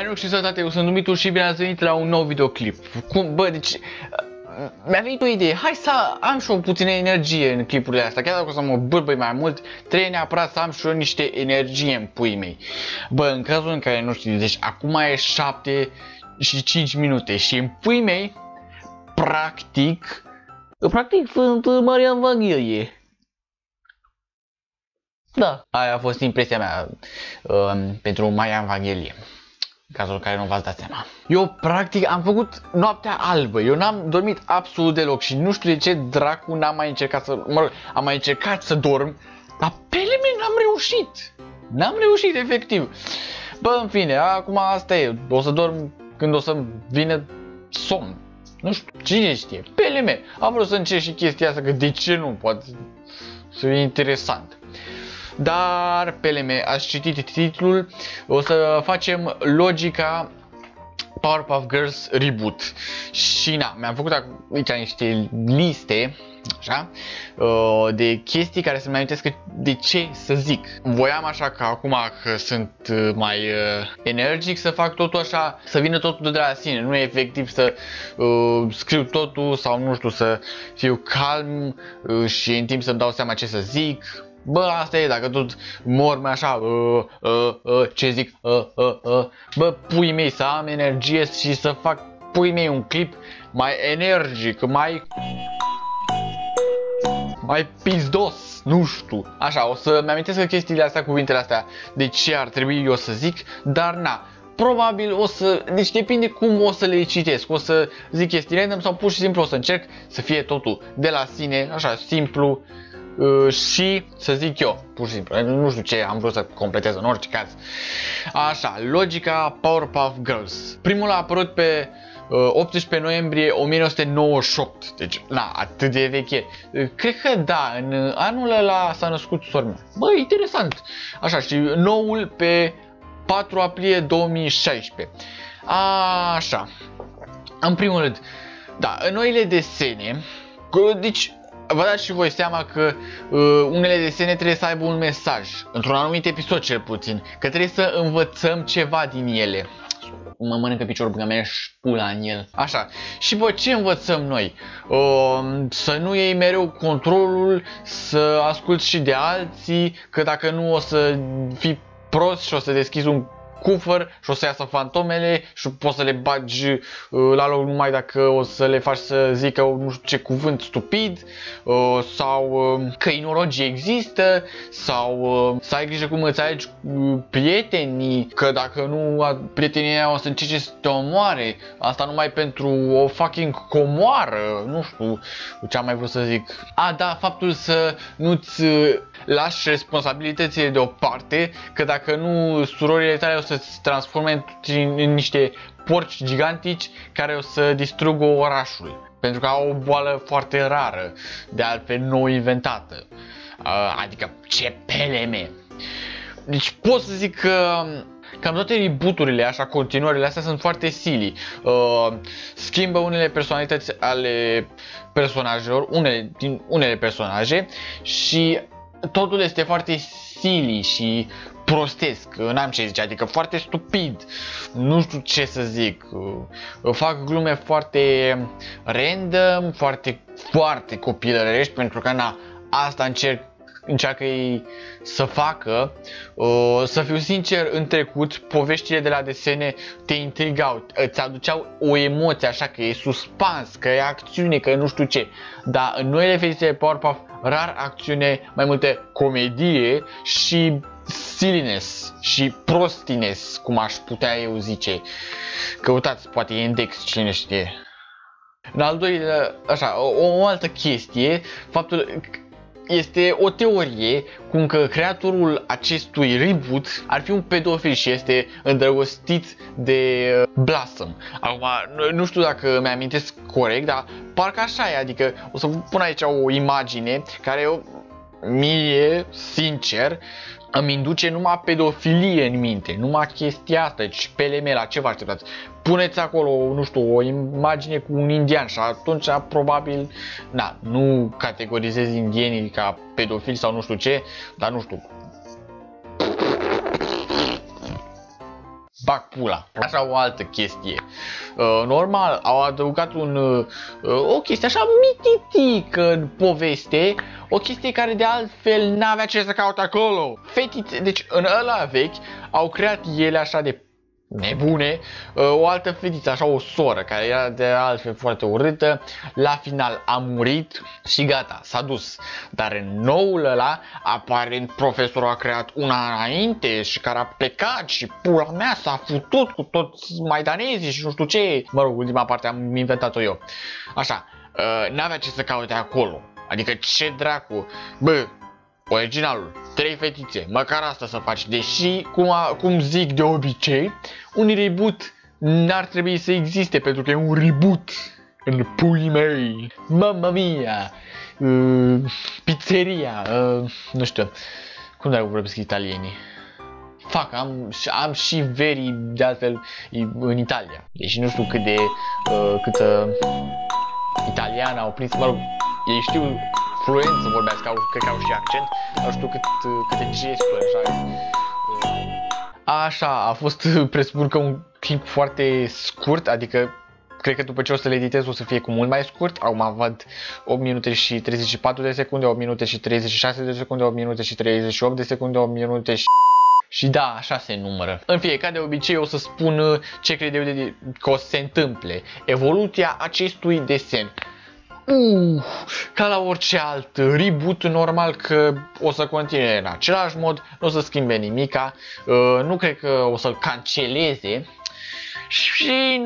Hai nu știu sănătate, eu sunt Dumitru și bine ați venit la un nou videoclip. Cum, bă, deci mi-a venit o idee, hai să am și o puțină energie în clipurile astea, chiar dacă o să mă bârbăi mai mult, trebuie neapărat să am și eu niște energie în puii mei. Bă, în cazul în care nu știu, deci acum e 7 și 5 minute și în puii mei, practic, practic sunt Marian Vanghelie. Da, aia a fost impresia mea uh, pentru Marian Vanghelie cazul în care nu v-ați dat seama. Eu, practic, am făcut noaptea albă. Eu n-am dormit absolut deloc și nu știu de ce dracu n-am mai încercat să... Mă rog, am mai încercat să dorm, dar pe mele n-am reușit. N-am reușit, efectiv. Bă, în fine, acum asta e. O să dorm când o să vină somn. Nu știu, cine știe, pe mele. Am vrut să încerc și chestia asta, că de ce nu, poate să fie interesant. Dar, pe LM, ați citit titlul, o să facem logica Powerpuff Girls Reboot. Și na, mi-am făcut aici niște liste așa, uh, de chestii care să-mi amintesc de ce să zic. Voiam așa că acum că sunt uh, mai uh, energic să fac totul așa, să vină totul de la sine, nu e efectiv să uh, scriu totul sau nu știu, să fiu calm uh, și în timp să-mi dau seama ce să zic, Bă, asta e, dacă tot mor mai așa, uh, uh, uh, ce zic, uh, uh, uh, bă, pui mei să am energie și să fac pui mei un clip mai energic, mai mai pizdos, nu știu. Așa, o să-mi amintesc că chestiile astea, cuvintele astea, de ce ar trebui eu să zic, dar na, probabil o să, deci depinde cum o să le citesc, o să zic chestii random sau pur și simplu o să încerc să fie totul de la sine, așa, simplu, Uh, și să zic eu, pur și simplu, nu știu ce am vrut să completez în orice caz. Așa, logica Powerpuff Girls. Primul a apărut pe 18 uh, noiembrie 1998, deci na, atât de veche. Uh, cred că da, în anul ăla s-a născut sora mea. Bă, interesant. Așa, și noul pe 4 aprilie 2016. Așa. În primul rând, da, în noile desene, deci vă dați și voi seama că uh, unele desene trebuie să aibă un mesaj, într-un anumit episod cel puțin, că trebuie să învățăm ceva din ele. Mă mănâncă piciorul până mea și șpula în el. Așa. Și bă, ce învățăm noi? Uh, să nu iei mereu controlul, să asculti și de alții, că dacă nu o să fii prost și o să deschizi un cufăr și o să iasă fantomele și poți să le bagi uh, la loc numai dacă o să le faci să zică nu știu ce cuvânt stupid uh, sau uh, că inorogii există sau uh, să ai grijă cum îți alegi uh, prietenii că dacă nu prietenii o să încerce să te omoare. Asta numai pentru o fucking comoară nu știu ce am mai vrut să zic. A da faptul să nu-ți uh, lași responsabilitățile deoparte că dacă nu surorile tale o să se transforme în, în niște porci gigantici care o să distrugă orașul. Pentru că au o boală foarte rară, de altfel nou inventată. Adică ce PLM. Deci pot să zic că cam toate rebooturile, așa, continuările astea sunt foarte silly. Uh, schimbă unele personalități ale personajelor, unele din unele personaje și totul este foarte silly și prostesc, n-am ce zice, adică foarte stupid, nu știu ce să zic, fac glume foarte random, foarte, foarte copilărești, pentru că na, asta încerc încearcă ei să facă. Uh, să fiu sincer, în trecut, poveștile de la desene te intrigau, îți aduceau o emoție, așa că e suspans, că e acțiune, că nu știu ce. Dar în noile fetițe de Powerpuff, rar acțiune, mai multe comedie și silliness și prostines, cum aș putea eu zice. Căutați, poate index, cine știe. În al doilea, așa, o, o altă chestie, faptul este o teorie cum că creatorul acestui reboot ar fi un pedofil și este îndrăgostit de uh, Blossom. Acum, nu știu dacă mi-amintesc corect, dar parcă așa e, adică o să pun aici o imagine care mie, sincer, îmi induce numai pedofilie în minte, numai chestia asta, deci PLM, la ce vă așteptați? Puneți acolo, nu știu, o imagine cu un indian și atunci probabil, na, nu categorizez indienii ca pedofili sau nu știu ce, dar nu știu. Bag pula. Așa o altă chestie. Uh, normal, au adăugat un, uh, o chestie așa mititică în poveste, o chestie care de altfel n-avea ce să caute acolo. Fetițe, deci în ăla vechi au creat ele așa de nebune, uh, o altă fetiță, așa o soră, care era de altfel foarte urâtă, la final a murit și gata, s-a dus. Dar în noul ăla, aparent profesorul a creat una înainte și care a plecat și pula mea s-a futut cu toți maidanezii și nu știu ce. Mă rog, ultima parte am inventat-o eu. Așa, uh, n-avea ce să caute acolo. Adică ce dracu, bă, originalul, trei fetițe, măcar asta să faci, deși, cum, a, cum zic de obicei, un reboot n-ar trebui să existe, pentru că e un reboot în pui mei, mamma mia, uh, pizzeria, uh, nu știu, cum dar vorbesc italienii? Fac, am, am și veri de altfel în Italia, deși nu știu cât de, uh, câtă italiană au prins, mă rog, ei știu fluent să vorbească, au, cred că au și accent, nu știu cât, câte gesturi, așa. Așa, a fost, presupun că un clip foarte scurt, adică cred că după ce o să le editez o să fie cu mult mai scurt. Acum văd 8 minute și 34 de secunde, 8 minute și 36 de secunde, 8 minute și 38 de secunde, 8 minute și... Și da, așa se numără. În fie, ca de obicei o să spun ce cred eu de, că o să se întâmple. Evoluția acestui desen. Uh, ca la orice alt reboot, normal că o să continue în același mod, nu o să schimbe nimica, uh, nu cred că o să-l canceleze. Și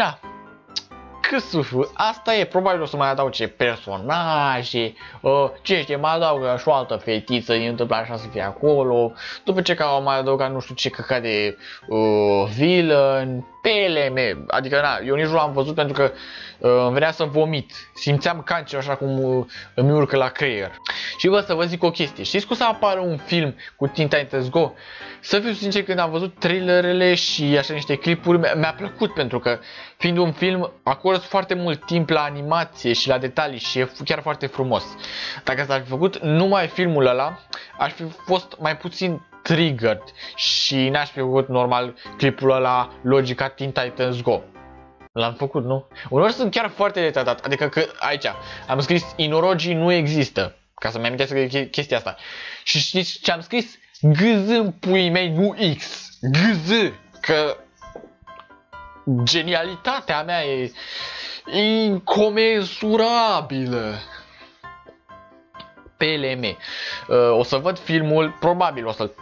na, câsuful, asta e, probabil o să mai adauge personaje, uh, ce știe, mai adaugă și o altă fetiță, îi întâmplă așa să fie acolo, după ce că au mai adăugat nu știu ce căcat de uh, villain, PLM, adică na, eu nici nu am văzut pentru că uh, îmi venea să vomit, simțeam cancer așa cum uh, îmi urcă la creier. Și vă să vă zic o chestie, știți cum să apară un film cu Teen Titans Go? Să fiu sincer, când am văzut trailerele și așa niște clipuri, mi-a plăcut pentru că fiind un film, acord foarte mult timp la animație și la detalii și e chiar foarte frumos. Dacă s-ar fi făcut numai filmul ăla, aș fi fost mai puțin triggered și n-aș fi făcut normal clipul ăla logica Teen Titans Go. L-am făcut, nu? Unor sunt chiar foarte detatat, adică că aici am scris inorogii nu există, ca să-mi amintesc chestia asta. Și știți ce am scris? GZ în pui mei, nu X. GZ, că genialitatea mea e incomensurabilă. PLM. Uh, o să văd filmul, probabil o să-l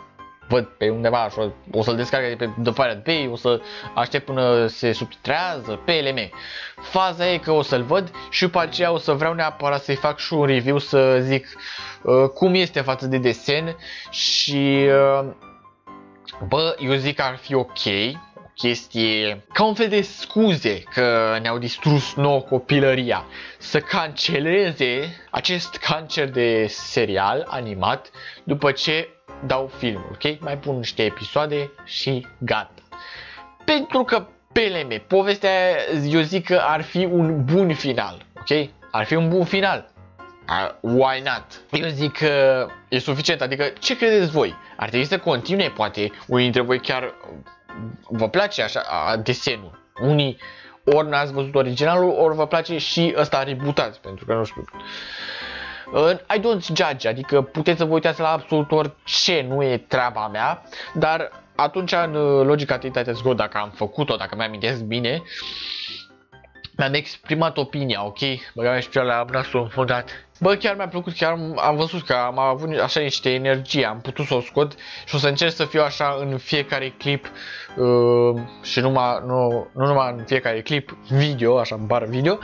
văd pe undeva așa, o să-l descarc de pe The Pirate Bay, o să aștept până se subtitrează, PLM. Faza e că o să-l văd și după aceea o să vreau neapărat să-i fac și un review să zic uh, cum este față de desen și uh, bă, eu zic că ar fi ok, chestie ca un fel de scuze că ne-au distrus nouă copilăria să canceleze acest cancer de serial animat după ce dau filmul, ok? Mai pun niște episoade și gata. Pentru că PLM, povestea eu zic că ar fi un bun final, ok? Ar fi un bun final. Uh, why not? Eu zic că e suficient, adică ce credeți voi? Ar trebui să continue, poate unii dintre voi chiar vă place așa a, desenul. Unii ori n-ați văzut originalul, ori vă place și ăsta rebootat, pentru că nu știu. I don't judge, adică puteți să vă uitați la absolut orice, nu e treaba mea, dar atunci în uh, logica Titanic Go, dacă am făcut-o, dacă mi-am bine, mi-am exprimat opinia, ok? Băgam și picioarele la nasul înfundat. Bă, chiar mi-a plăcut, chiar am văzut că am avut așa niște energie, am putut să o scot și o să încerc să fiu așa în fiecare clip uh, și numai, nu, nu numai în fiecare clip video, așa în bar video,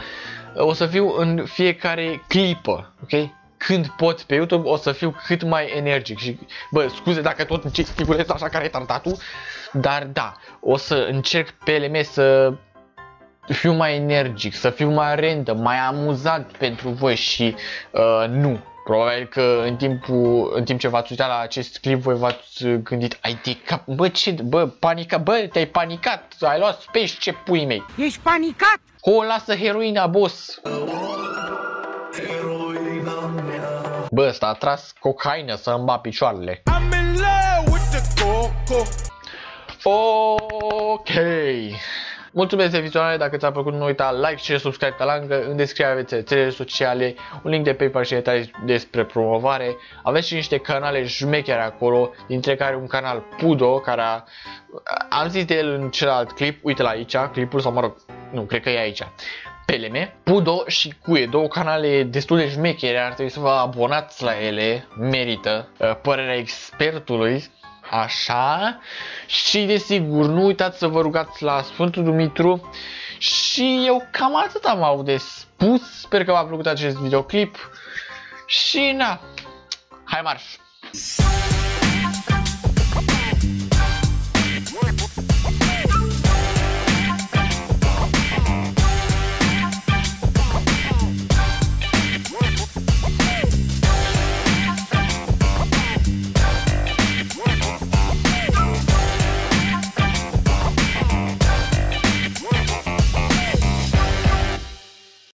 o să fiu în fiecare clipă, ok? Când pot pe YouTube o să fiu cât mai energic și, bă, scuze dacă tot încerc figurez așa care e tartatul, dar da, o să încerc pe LM să fiu mai energic, să fiu mai random, mai amuzant pentru voi și uh, nu. Probabil că în, timpul, în timp ce v-ați uitat la acest clip, voi v-ați gândit, ai de cap, bă, ce, bă, panica, bă, te-ai panicat, ai luat space, ce pui mei. Ești panicat? O, lasă heroina, boss. Bă, ăsta a tras cocaină să îmi ba picioarele. Ok. Mulțumesc de vizionare, dacă ți-a plăcut nu uita like și subscribe pe lângă, în descriere aveți rețelele sociale, un link de PayPal și detalii despre promovare, aveți și niște canale jmechere acolo, dintre care un canal Pudo, care a, am zis de el în celălalt clip, uite la aici, clipul sau mă rog, nu, cred că e aici. PLM, Pudo și Cuie, două canale destul de șmechere, ar trebui să vă abonați la ele, merită, părerea expertului, Așa. Și desigur, nu uitați să vă rugați la Sfântul Dumitru. Și eu cam atât am avut de spus. Sper că v-a plăcut acest videoclip. Și na, hai marș!